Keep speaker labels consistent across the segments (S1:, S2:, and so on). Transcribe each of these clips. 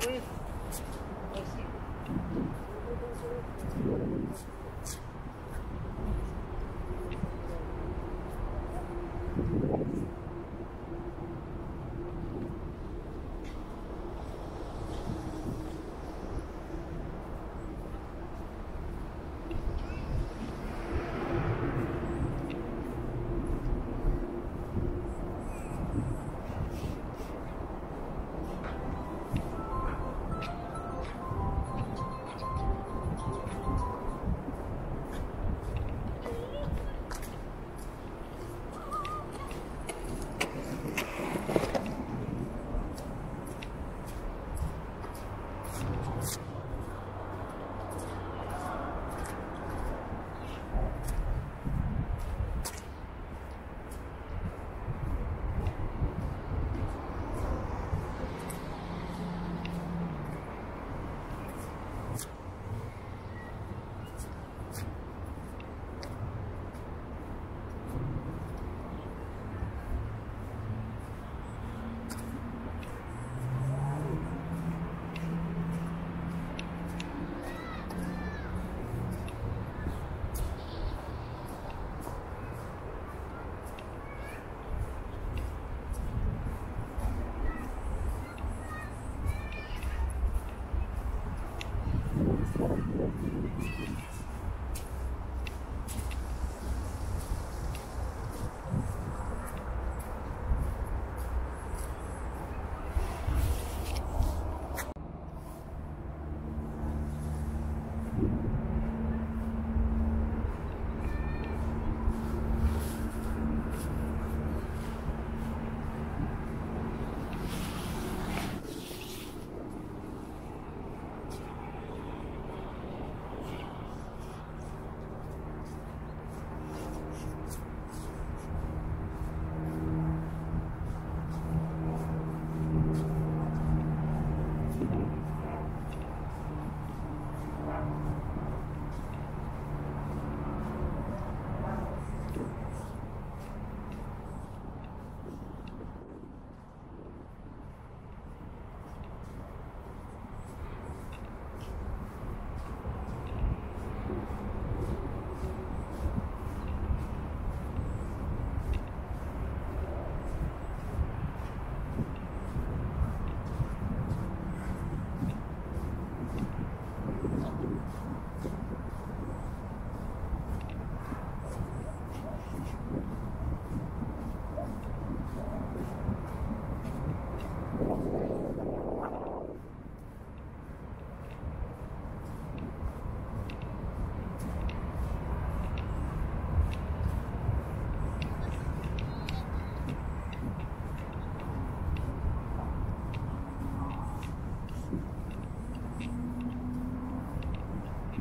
S1: Please.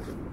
S1: Thank you.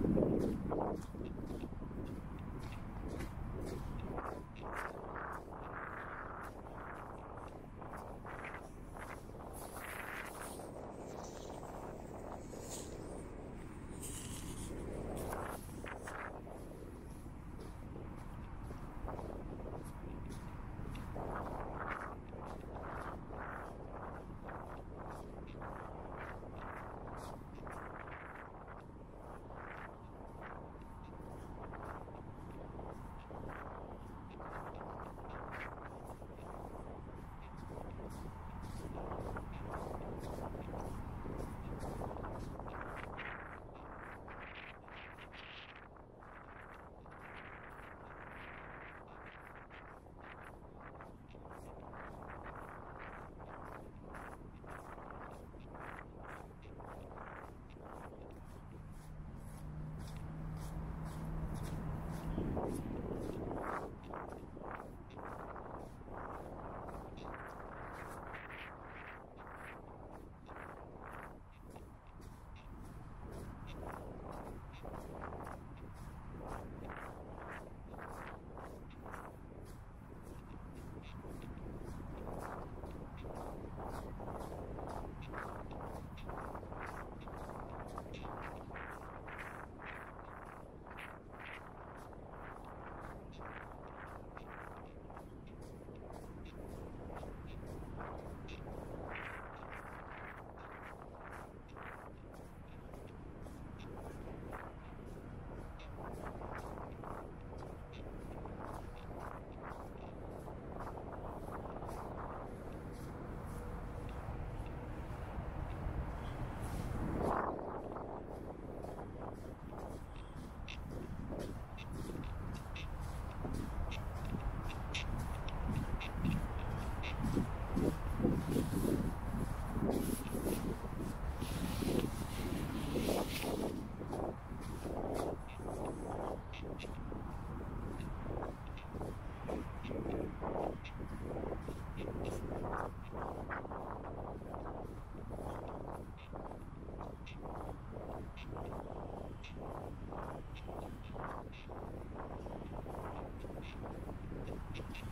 S1: Thank you. Thank you.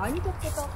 S1: アニコッケと